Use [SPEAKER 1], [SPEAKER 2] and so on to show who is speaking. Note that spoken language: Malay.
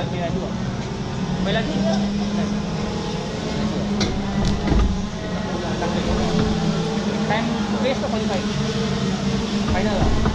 [SPEAKER 1] ambil dua. Main lagi ke? Time base tu qualify. Final lah.